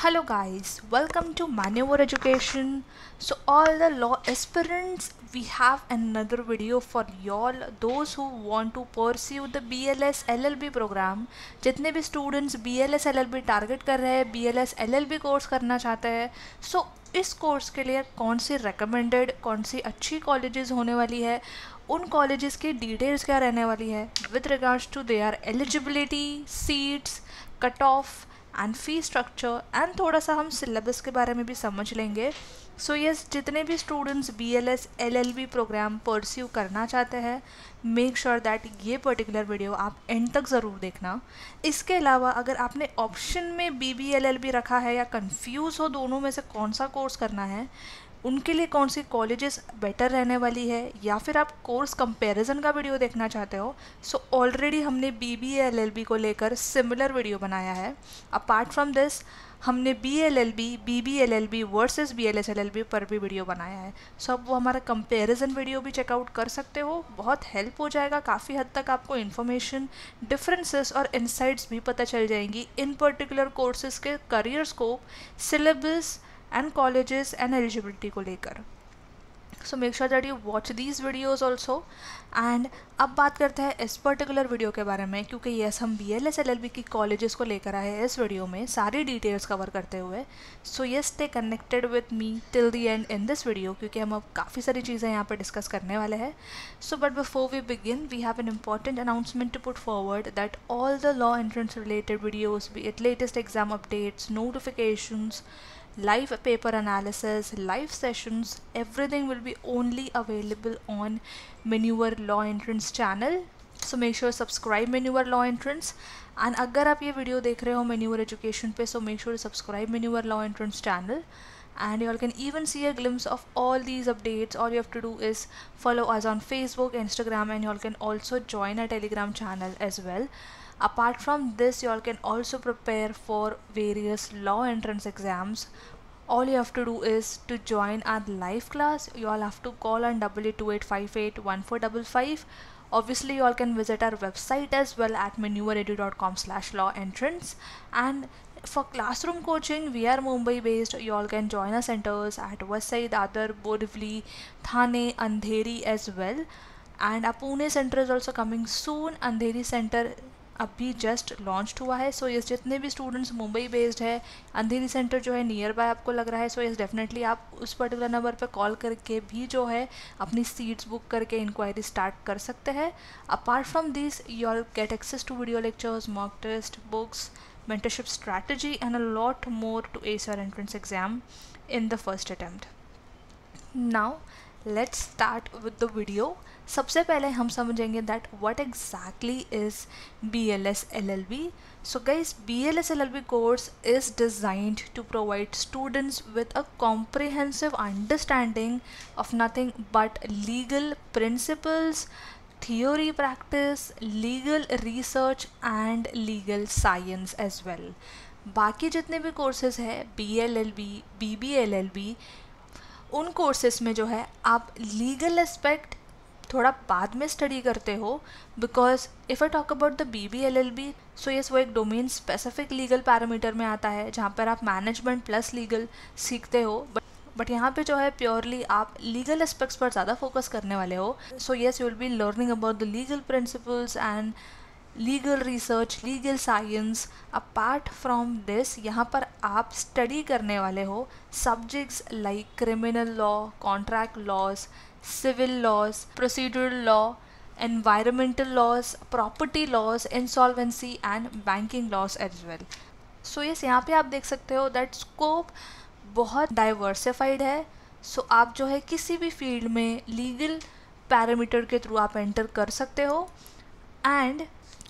Hello guys welcome to Manyavar education so all the law aspirants we have another video for y'all those who want to pursue the BLS LLB program जितने भी students BLS LLB target कर रहे हैं BLS LLB course करना चाहते हैं so so, इस कोर्स के लिए कौन सी रिकमेंडेड कौन सी अच्छी कॉलेज होने वाली है उन कॉलेज की डिटेल्स क्या रहने वाली है? With regards to they are eligibility seats cut off and fee structure and थोड़ा सा हम सिलेबस के बारे में भी समझ लेंगे। सो so यस yes, जितने भी students B L S L L B program pursue करना चाहते हैं मेक श्योर दैट ये पर्टिकुलर वीडियो आप एंड तक ज़रूर देखना। इसके अलावा अगर आपने ऑप्शन में B B L L B रखा है या कन्फ्यूज़ हो दोनों में से कौन सा कोर्स करना है उनके लिए कौन सी कॉलेजेस बेटर रहने वाली है? या फिर आप कोर्स कंपैरिजन का वीडियो देखना चाहते हो? सो ऑलरेडी हमने B B L L B को लेकर सिमिलर वीडियो बनाया है। अपार्ट फ्रॉम दिस हमने B L L B B B L L B versus B L S L L B पर भी वीडियो बनाया है। सो अब वो हमारा कंपेरिजन वीडियो भी चेकआउट कर सकते हो। बहुत हेल्प हो जाएगा। काफ़ी हद तक आपको इन्फॉर्मेशन डिफरेंसेस और इंसाइट्स भी पता चल जाएँगी। इन पर्टिकुलर कोर्सेज के career scope syllabus and colleges and eligibility को लेकर। So make sure that you watch these videos also and अब बात करते हैं इस पर्टिकुलर वीडियो के बारे में, क्योंकि येस हम B L S L L B की कॉलेजेस को लेकर आए हैं इस वीडियो में, सारी डिटेल्स कवर करते हुए। So yes stay connected with me till the end in this video क्योंकि हम अब काफ़ी सारी चीज़ें यहाँ पर डिस्कस करने वाले हैं। So but before we begin we have an important announcement to put forward that all the law entrance related videos be it latest exam updates notifications live paper analysis, live sessions, everything will be only available on Manure Law Entrance channel. So make sure subscribe Manure Law Entrance. And अगर आप ये video देख रहे हो Manure Education पे so make sure subscribe Manure Law Entrance channel. And you all can even see a glimpse of all these updates. All you have to do is follow us on facebook instagram and you all can also join our telegram channel as well. Apart from this you all can also prepare for various law entrance exams. All you have to do is to join our live class. You all have to call on double obviously you all can visit our website as well at maneuveredu.com slash law entrance. And for classroom coaching we are mumbai based you all can join our centers at Vasai, Dadar, Borivali, Thane, Andheri as well and our Pune center is also coming soon Andheri center अभी just launch हुआ है so so yes जितने भी students Mumbai based है Andheri center जो है near by आपको लग रहा है सो यस डेफिनेटली आप उस पर्टिकुलर नंबर पर कॉल करके भी जो है अपनी सीट्स बुक करके इंक्वायरी स्टार्ट कर सकते हैं apart from this you are get access to video lectures mock test books mentorship strategy and a lot more to ace your entrance exam in the first attempt. Now, let's start with the video सबसे पहले हम समझेंगे that what exactly is B L S L L B so guys B L S L L B course is designed to provide students with a comprehensive understanding of nothing but legal principles theory practice, legal research and legal science as well. बाकी जितने भी courses है B L L B B B L L B उन courses में जो है, आप legal aspect थोड़ा बाद में स्टडी करते हो because if I talk about the B B L L B so yes वो एक डोमेन स्पेसिफिक लीगल पैरामीटर में आता है, जहाँ पर आप मैनेजमेंट प्लस लीगल सीखते हो बट बट यहाँ पे जो है प्योरली आप लीगल एस्पेक्ट्स पर ज़्यादा फोकस करने वाले हो so yes you will be learning about the legal principles and legal research legal science apart from this यहाँ पर आप स्टडी करने वाले हो subjects like criminal law contract laws civil laws, procedural law environmental laws, property laws, insolvency and banking laws as well. So yes, यहाँ पे आप देख सकते हो दैट स्कोप बहुत डाइवर्सिफाइड है। सो आप जो है किसी भी फ़ील्ड में लीगल पैरामीटर के थ्रू आप एंटर कर सकते हो। And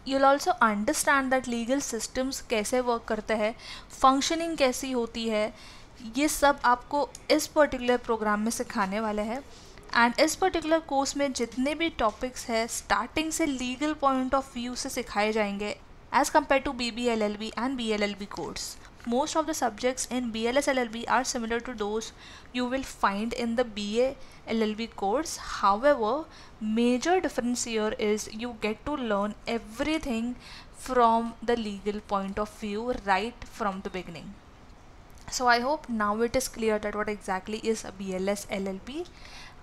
you'll also understand that legal systems कैसे वर्क करते हैं फंक्शनिंग कैसी होती है, ये सब आपको इस पर्टिकुलर प्रोग्राम में सिखाने वाले हैं। एंड इस पर्टिकुलर कोर्स में जितने भी टॉपिक्स हैं स्टार्टिंग से लीगल पॉइंट ऑफ़ व्यू से सिखाए जाएँगे as compare to B B L L B and B L L B course most of the subjects in BLS LLB are similar to those you will find in the BA LLB course. However, major difference here is you get to learn everything from the legal point of view right from the beginning. so i hope now it is clear that what exactly is a bls llb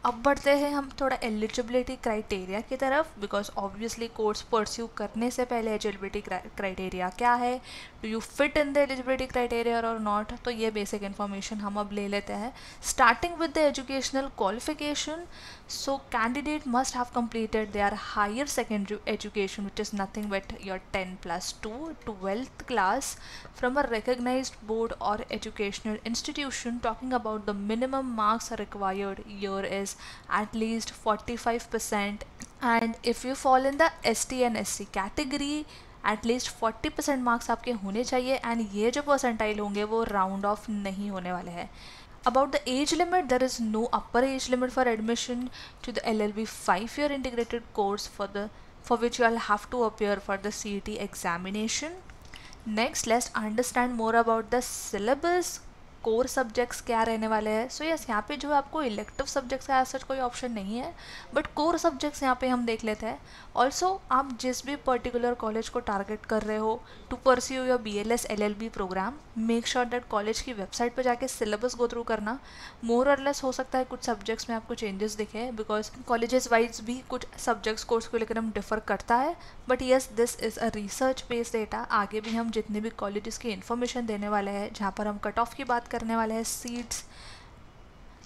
अब बढ़ते हैं हम थोड़ा eligibility criteria की तरफ़ because obviously course pursue करने से पहले एलिजिबिलिटी क्राइटेरिया क्या है? Do you fit in the eligibility criteria or not तो ये बेसिक इन्फॉर्मेशन हम अब ले लेते हैं। Starting with the educational qualification so candidate must have completed they are higher secondary education which is nothing but your ten plus two twelfth class from a recognise board or educational institution talking about the minimum marks required your is at least 45% and if you fall in the ST and SC category at least forty percent marks आपके होने चाहिए and ये जो percentile होंगे वो round of नहीं होने वाले हैं about the age limit there is no upper age limit for admission to the llb 5 year integrated course for the for which you will have to appear for the cet examination next let's understand more about the syllabus core subjects क्या रहने वाले हैं? सो yes यहाँ पे जो है आपको elective subjects का सच कोई ऑप्शन नहीं है बट कोर सब्जेक्ट्स यहाँ पे हम देख लेते हैं। ऑल्सो आप जिस भी पर्टिकुलर कॉलेज को टारगेट कर रहे हो to pursue your B L S L L B programme make sure that college की वेबसाइट पर जाके सिलेबस गो थ्रू करना। मोर और लेस हो सकता है कुछ सब्जेक्ट्स में आपको चेंजेस दिखे बिकॉज़ कॉलेजेस वाइज भी कुछ सब्जेक्ट्स कोर्स को लेकर हम डिफर करता है। But yes this is a research based data आगे भी हम जितने भी कॉलेजेस की इन्फॉर्मेशन देने वाले हैं, जहाँ पर हम कट ऑफ़ की बात करने वाले हैं seats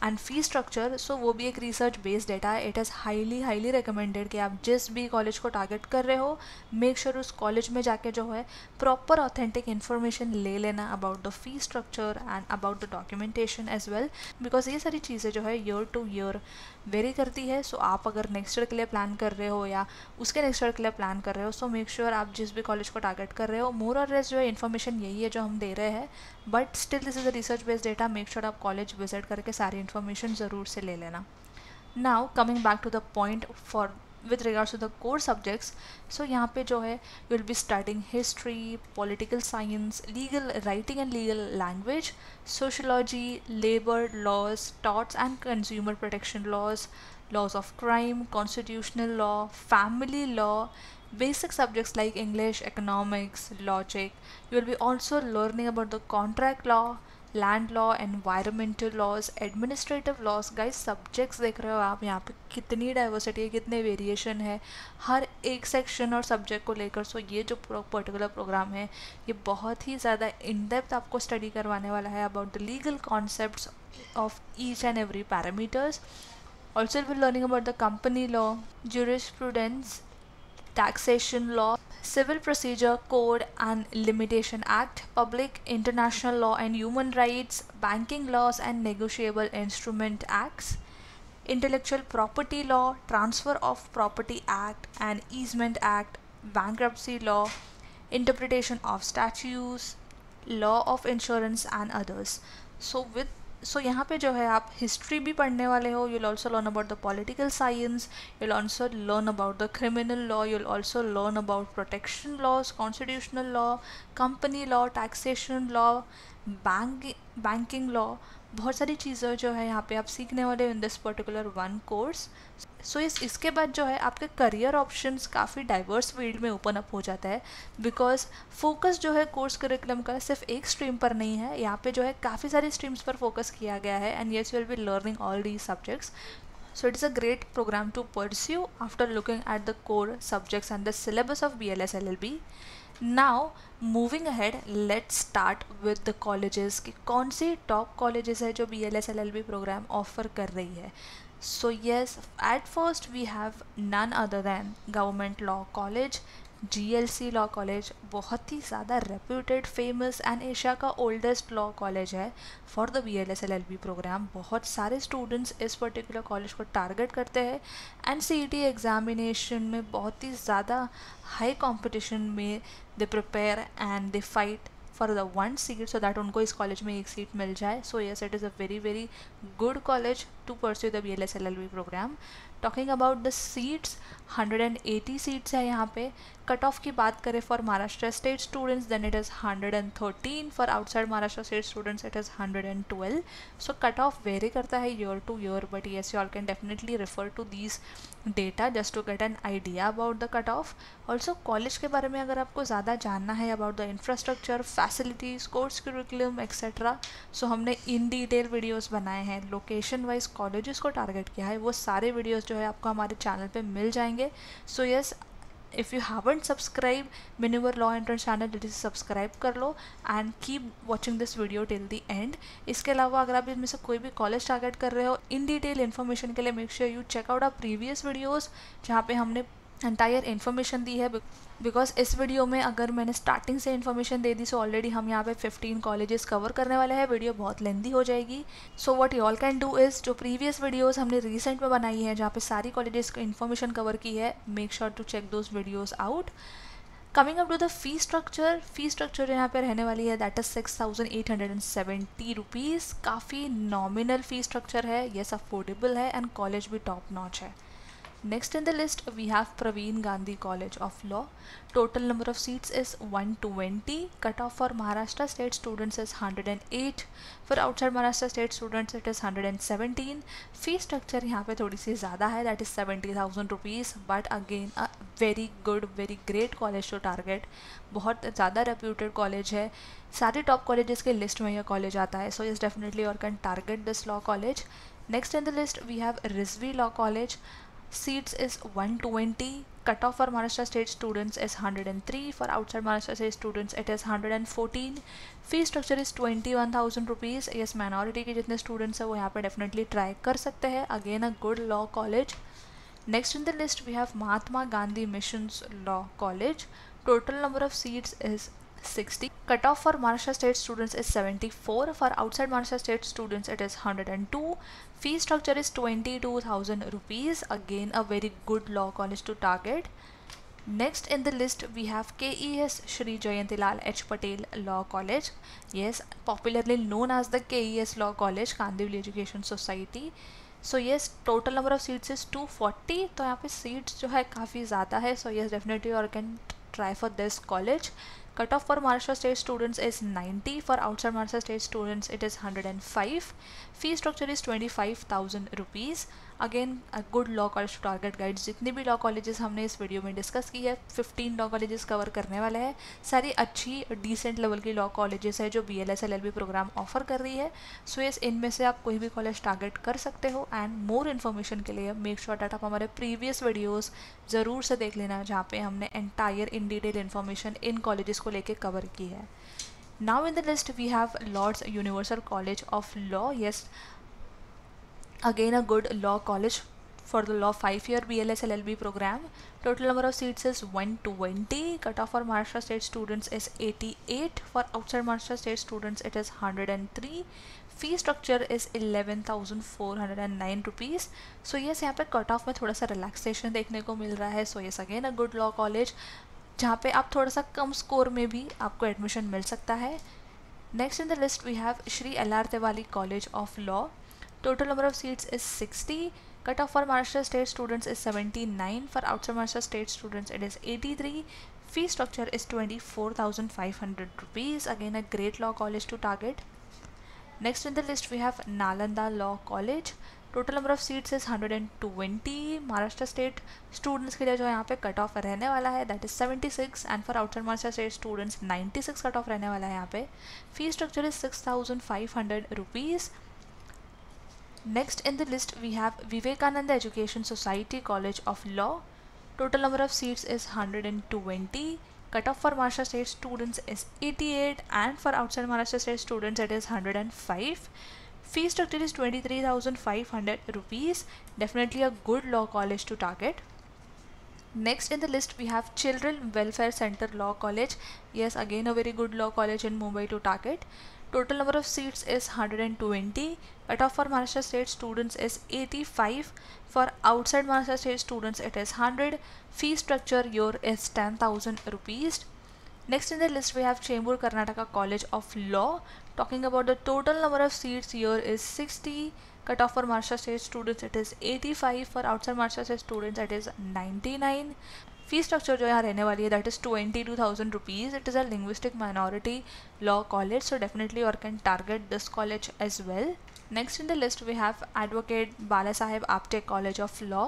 and fee structure so वो भी एक रिसर्च बेस्ड डेटा है. It is highly highly recommended कि आप जिस भी कॉलेज को टारगेट कर रहे हो मेक श्योर sure उस कॉलेज में जाके जो है प्रॉपर ऑथेंटिक इन्फॉर्मेशन ले लेना about the fee structure and about the documentation as well because ये सारी चीज़ें जो है ईयर टू ईयर वेरी करती है. सो so आप अगर नेक्स्ट ईयर के लिए प्लान कर रहे हो या उसके नेक्स्ट ईयर के लिए प्लान कर रहे हो सो मेक श्योर आप जिस भी कॉलेज को टारगेट कर रहे हो मोर और लेस जो है इन्फॉर्मेशन यही है जो हम दे रहे हैं. But still this is a research based data make sure आप कॉलेज विज़िट करके सारी इन्फॉर्मेशन ज़रूर से ले लेना। Now coming back to the point for with regards to the core subjects so यहाँ पे जो है you will be studying history political science legal writing and legal language sociology labor laws torts and consumer protection laws laws of crime constitutional law family law basic subjects like english economics logic you will be also learning about the contract law land law environmental laws administrative laws guys subjects देख रहे हो आप यहाँ पे कितनी diversity है, कितने variation है। हर एक सेक्शन और सब्जेक्ट को लेकर सो ये जो पर्टिकुलर प्रोग्राम है, ये बहुत ही ज़्यादा इन डेप्थ आपको स्टडी करवाने वाला है about the legal concept of each and every parameters also will learning about the company law jurisprudence taxation law, Civil Procedure Code and Limitation Act, Public International Law and Human Rights, Banking Laws and Negotiable Instrument Acts, Intellectual Property Law, Transfer of Property Act and Easement Act, Bankruptcy Law, Interpretation of Statutes, Law of Insurance and others. So with so so, यहाँ पे जो है आप history भी पढ़ने वाले हो you'll also learn about the political science you'll also learn about the criminal law you'll also learn about protection laws constitutional law company law taxation law bank banking law बहुत सारी चीज़ें जो है यहाँ पे आप सीखने वाले in this particular one course so इस इसके बाद जो है आपके करियर ऑप्शंस काफ़ी डाइवर्स फ़ील्ड में ओपन अप हो जाता है बिकॉज़ फोकस जो है कोर्स करिकुलम का सिर्फ़ एक स्ट्रीम पर नहीं है। यहाँ पे जो है काफ़ी सारी स्ट्रीम्स पर फोकस किया गया है and yes will be learning all the subjects So, it is a great program to pursue after looking at the core subjects and the syllabus of BLS LLB. Now moving ahead let's start with the colleges कि कौन से top colleges है जो B L S L L B programme offer कर रही है? So yes at first we have none other than government law college GLC law college बहुत ही ज़्यादा रेप्यूटेड फ़ेमस एंड एशिया का ओल्डेस्ट लॉ कॉलेज है। For the B L S L L B programme बहुत सारे students इस particular college को target करते हैं and C E T examination में बहुत ही ज़्यादा हाई कॉम्पिटिशन में they prepare and they fight for the one seat so that उनको इस कॉलेज में एक सीट मिल जाए। So yes it is a very very good college to pursue the B L S L L B programme talking about the seats 180 seats है यहाँ पे। Cut off की बात करें for Maharashtra state students then it is 113 for outside Maharashtra state students it is 112 so cut off vary करता है year to year but yes you all can definitely refer to these data just to get an idea about the cut off also college के बारे में अगर आपको ज़्यादा जानना है about the infrastructure facilities course curriculum etcetera so हमने in detail videos बनाए हैं। लोकेशन वाइज कॉलेजेस को टारगेट किया है। वो सारे वीडियोस जो है आपको हमारे चैनल पे मिल जाएँगे। So yes if you haven't subscribe Minerva law entrance channel जल्दी सब्सक्राइब कर लो and keep watching this video till the end इसके अलावा, अगर आप इनमें से कोई भी कॉलेज टारगेट कर रहे हो इन डिटेल इन्फॉर्मेशन के लिए make sure you check out our previous videos जहाँ पे हमने एंटायर इन्फॉर्मेशन दी है बिकॉज़ इस वीडियो में अगर मैंने स्टार्टिंग से इन्फॉर्मेशन दे दी सो ऑलरेडी हम यहाँ पे 15 कॉलेजेस कवर करने वाले हैं। वीडियो बहुत लेंदी हो जाएगी। So what you all can do is जो प्रीवियस वीडियोस हमने रिसेंट में बनाई है, जहाँ पे सारी कॉलेजेस की इन्फॉर्मेशन कवर की है make sure to check those videos out coming up to the fee structure fee structure जो यहाँ पे रहने वाली है that is six thousand eight hundred and seventy rupees काफ़ी नॉमिनल फ़ी स्ट्रक्चर है येस अफोर्डेबल है एंड कॉलेज भी टॉप नॉच है। Next in the list we have Praveen Gandhi College of Law. Total number of seats is 120. Cutoff for Maharashtra state students is 108. For outside Maharashtra state students it is 117. Fee structure यहाँ पे थोड़ी सी ज़्यादा है that is 70,000 rupees but again a very good very great college to target. बहुत ज़्यादा reputed college है सारे top colleges के list में यह college आता है so yes definitely you can target this law college. Next in the list we have Rizvi Law College. Seats is one twenty cut off for Maharashtra state students is 103 and three for outside Maharashtra state students it is 114 and fourteen fee structure is twenty one thousand rupees yes minority के जितने students हैं वो यहाँ पर definitely try कर सकते हैं. Again a good law college next in the list we have Mahatma Gandhi mission law college total number of seats is 60 cutoff for Maharashtra state students is 74 for outside Maharashtra state students it is 102 fee structure is 22000 rupees again a very good law college to target next in the list we have KES Shri Jayantilal H Patel Law College yes popularly known as the KES Law College Kandivali Education Society so yes total number of seats is 240 तो यहाँ पे seats जो है काफ़ी ज़्यादा है so yes definitely और can try for this college Cutoff for Maharashtra state students is 90. For outside Maharashtra state students, it is 105. Fee structure is 25,000 rupees. Again good law college target guides जितने भी law colleges हमने इस video में discuss की है 15 law colleges cover करने वाले हैं। सारी अच्छी डिसेंट लेवल की लॉ कॉलेजेस है जो B L S L L B programme offer कर रही है। सो so, इनमें से आप कोई भी कॉलेज टारगेट कर सकते हो। एंड मोर इन्फॉर्मेशन के लिए मेक श्योर डेट आप हमारे प्रीवियस वीडियोज़ ज़रूर से देख लेना जहाँ पे हमने entire in detail information in colleges को लेके कवर की है। Now in the list we have lords universal college of law. Yes again a good law college for the law 5 year BLS LLB program. Total number of seats is 120. Cutoff for Maharashtra state students is 88. For outside Maharashtra state students it is 103. Fee structure is eleven thousand four hundred and nine rupees so yes यहाँ पे cut of में थोड़ा सा relaxation देखने को मिल रहा है so yes again a good law college जहाँ पे आप थोड़ा सा कम स्कोर में भी आपको एडमिशन मिल सकता है next in the list we have Shri L R Tiwari college of law Total number of seats is 60. Cutoff for Maharashtra state students is 79. For outside Maharashtra state students it is 83. Fee structure is 24,500 rupees. Again a great law college to target. Next in the list we have Nalanda Law College. Total number of seats is 120 Maharashtra state students के लिए जो यहाँ पे cut off रहने वाला है that is 76 and for outside Maharashtra state students 96 cut off रहने वाला है यहाँ पे fee structure is six thousand five hundred rupees Next in the list we have Vivekananda Education Society College of Law. Total number of seats is 120. Cutoff for Maharashtra State students is 88 and for outside Maharashtra State students it is 105. Fee structure is 23,500 rupees. Definitely a good law college to target. Next in the list we have Children Welfare Center Law College. Yes, again a very good law college in Mumbai to target. Total number of seats is 120. Cutoff for Maharashtra state students is 85. For outside Maharashtra state students it is 100. Fee structure year is 10,000 rupees. Next in the list we have Chembur Karnataka College of Law. Talking about the total number of seats here is 60. cut off for Maharashtra state students it is 85 for outside Maharashtra state students it is 99 fees structure जो यहाँ रहने वाली है that is twenty two thousand rupees it is a linguistic minority law college so definitely और can target this college as well next in the list we have advocate Bala Saheb Apte college of law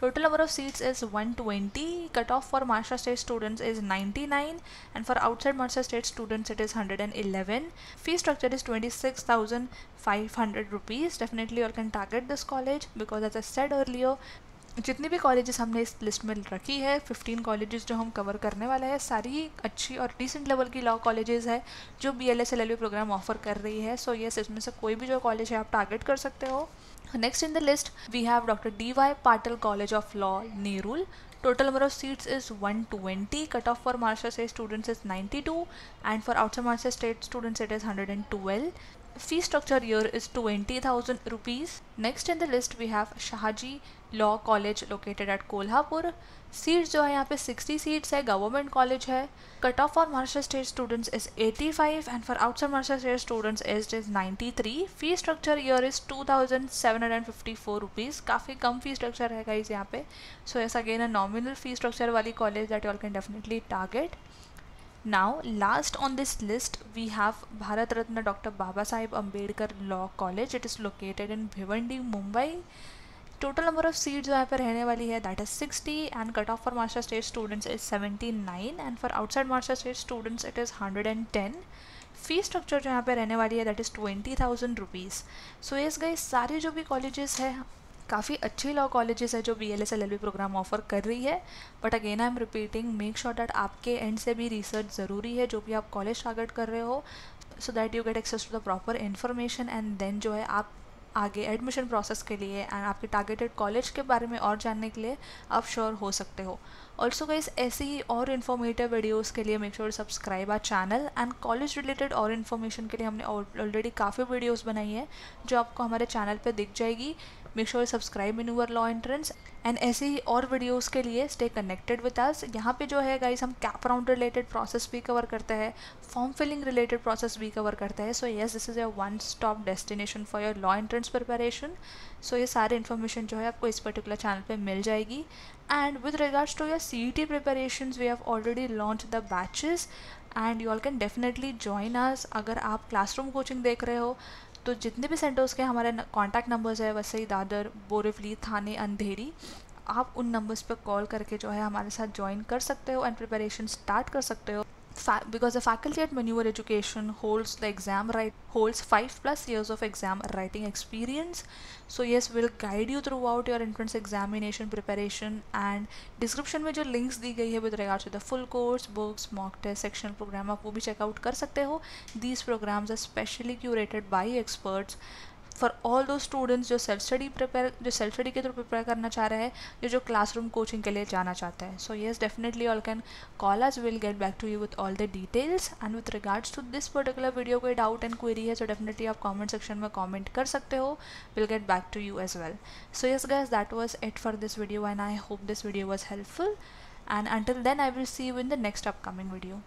total number of seats is one twenty cut off for Maharashtra state students is ninety nine and for outside Maharashtra state students it is hundred and eleven fees structure is twenty six thousand five hundred rupees definitely और can target this college because as a said earlier जितनी भी colleges हमने इस list में रखी है 15 colleges जो हम कवर करने वाले हैं, सारी अच्छी और डिसेंट लेवल की लॉ कॉलेजेस है, जो B L S L L programme offer कर रही है। सो यस इसमें से कोई भी जो कॉलेज है, आप टारगेट कर सकते हो। Next in the list we have doctor D Y Patil college of law Nerul total of seats is 120 cutoff for Maharashtra state students is 92 and for outside Maharashtra state students, it is 112 fee structure here is 20,000 rupees. Next in the list we have Shahaji Law College located at Kolhapur. Seats जो है यहाँ पे 60 seats है government college है. Cut off for Maharashtra state students is 85 and for outside Maharashtra state students is is 93 fee structure year is 2754 rupees काफ़ी कम fee structure है guys यहाँ पे. So as again a nominal fee structure वाली college that you all can definitely target Now, last on this list, we have Bharat Ratna Dr. Baba Sahib Ambedkar Law College. It is located in Bhiwandi, Mumbai. Total number of seats यहाँ पे रहने वाली है that is 60 and cut off for Maharashtra State students is 79 and for outside Maharashtra State students it is 110. Fee structure जो यहाँ पे रहने वाली है that is twenty thousand rupees so yes guys सारे जो भी कॉलेजेस हैं काफ़ी अच्छी लॉ कॉलेजेस है जो B L S L L B programme offer कर रही है। But again I am repeating make sure that आपके एंड से भी रिसर्च ज़रूरी है, जो भी आप कॉलेज टारगेट कर रहे हो so that you get access to the proper information and then जो है आप आगे एडमिशन प्रोसेस के लिए एंड आपके टारगेटेड कॉलेज के बारे में और जानने के लिए आप श्योर हो सकते हो। ऑल्सो गाइस ऐसी ही और इन्फॉर्मेटिव वीडियोस के लिए make sure subscribe our channel and college related और इन्फॉर्मेशन के लिए हमने ऑलरेडी काफ़ी वीडियोस बनाई है, जो आपको हमारे चैनल पर दिख जाएगी। Make sure subscribe in your law entrance and ऐसे ही और वीडियोस के लिए स्टे कनेक्टेड विद अस यहाँ पे जो है गाइस हम कैप राउंड रिलेटेड प्रोसेस भी कवर करते हैं. फॉर्म फिलिंग रिलेटेड प्रोसेस भी कवर करते हैं. So yes this is a one stop destination for your law entrance preparation so ये सारे इन्फॉर्मेशन जो है आपको इस पर्टिकुलर चैनल पे मिल जाएगी. And with regards to your C T preparation we have already launch the batches and you all can definitely join us अगर आप क्लासरूम कोचिंग देख रहे हो तो जितने भी सेंटर्स के हमारे कॉन्टैक्ट नंबर्स है वैसे ही दादर, बोरेवली, थाने, अंधेरी, आप उन नंबर्स पर कॉल करके जो है हमारे साथ ज्वाइन कर सकते हो एंड प्रिपरेशन स्टार्ट कर सकते हो। Because the faculty at Manure Education holds the exam right holds five plus years of exam writing experience. So yes, we'll guide you throughout your entrance examination preparation and description में जो links दी गई है with regards to the full course, books, mock test, sectional program आप वो भी check out कर सकते हो. These programs are specially curated by experts for all those students जो सेल्फ स्टडी प्रिपेयर जो सेल्फ स्टडी के थ्रू प्रिपेयर करना चाह रहे हैं, जो जो क्लासरूम कोचिंग के लिए जाना चाहता है. So yes definitely all can call us will get back to you with all the details and with regards to this particular video कोई डाउट एंड क्वेरी है सो डेफिनेटली आप कॉमेंट सेक्शन में comment कर सकते हो. Will get back to you as well so yes guys that was it for this video and I hope this video was helpful and until then, i will see you in the next upcoming video.